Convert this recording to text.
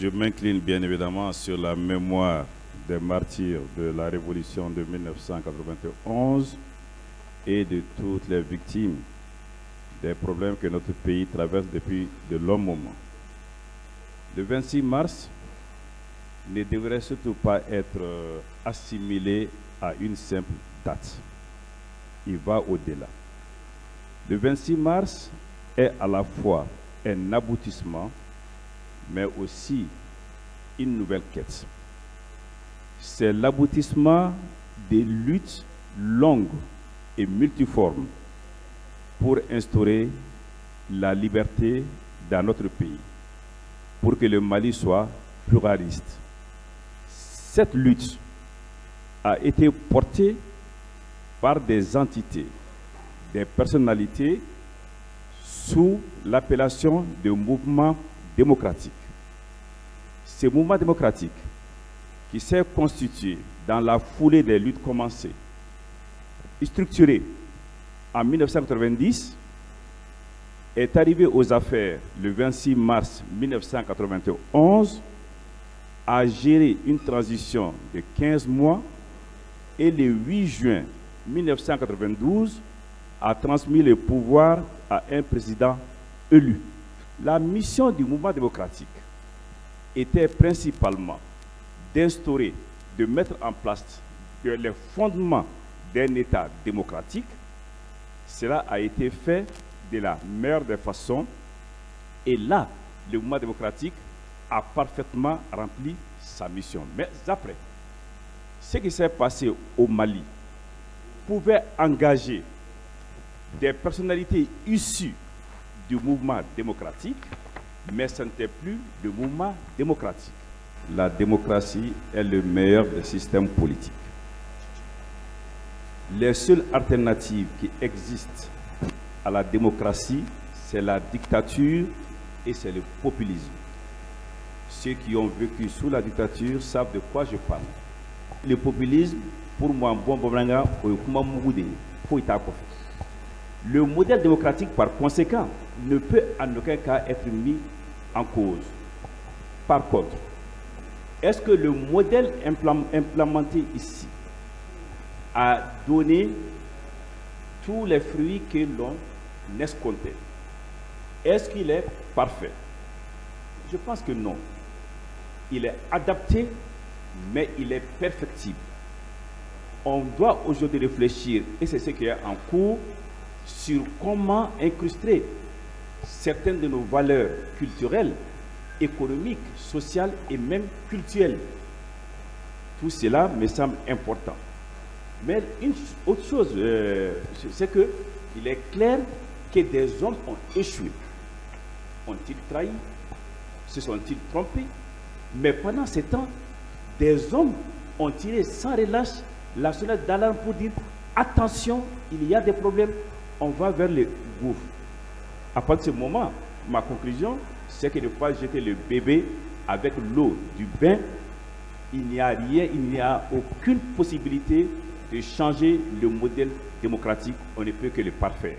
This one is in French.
Je m'incline bien évidemment sur la mémoire des martyrs de la révolution de 1991 et de toutes les victimes des problèmes que notre pays traverse depuis de longs moments. Le 26 mars ne devrait surtout pas être euh, assimilé à une simple date. Il va au-delà. Le 26 mars est à la fois un aboutissement, mais aussi une nouvelle quête. C'est l'aboutissement des luttes longues et multiformes pour instaurer la liberté dans notre pays, pour que le Mali soit pluraliste. Cette lutte a été portée par des entités, des personnalités sous l'appellation de mouvement démocratique. Ce mouvement démocratique qui s'est constitué dans la foulée des luttes commencées, structuré en 1990, est arrivé aux affaires le 26 mars 1991, a géré une transition de 15 mois et le 8 juin 1992 a transmis le pouvoir à un président élu. La mission du mouvement démocratique était principalement d'instaurer, de mettre en place les fondements d'un État démocratique. Cela a été fait de la meilleure des façons. Et là, le mouvement démocratique a parfaitement rempli sa mission. Mais après, ce qui s'est passé au Mali pouvait engager des personnalités issues du mouvement démocratique, mais ce n'était plus le mouvement démocratique. La démocratie est le meilleur des systèmes politiques. Les seules alternatives qui existent à la démocratie, c'est la dictature et c'est le populisme. Ceux qui ont vécu sous la dictature savent de quoi je parle. Le populisme, pour moi, bon, le modèle démocratique, par conséquent, ne peut en aucun cas être mis en cause. Par contre, est-ce que le modèle implémenté ici a donné tous les fruits que l'on escomptait? Est-ce qu'il est parfait? Je pense que non. Il est adapté, mais il est perfectible. On doit aujourd'hui réfléchir, et c'est ce qui est en cours, sur comment incruster certaines de nos valeurs culturelles, économiques, sociales et même culturelles. Tout cela me semble important. Mais une autre chose, euh, c'est que il est clair que des hommes ont échoué. Ont-ils trahi? Se sont-ils trompés? Mais pendant ce temps, des hommes ont tiré sans relâche la sonnette d'alarme pour dire attention, il y a des problèmes, on va vers le gouffre. À partir de ce moment, ma conclusion, c'est que ne pas jeter le bébé avec l'eau du bain. Il n'y a rien, il n'y a aucune possibilité de changer le modèle démocratique. On ne peut que le parfaire.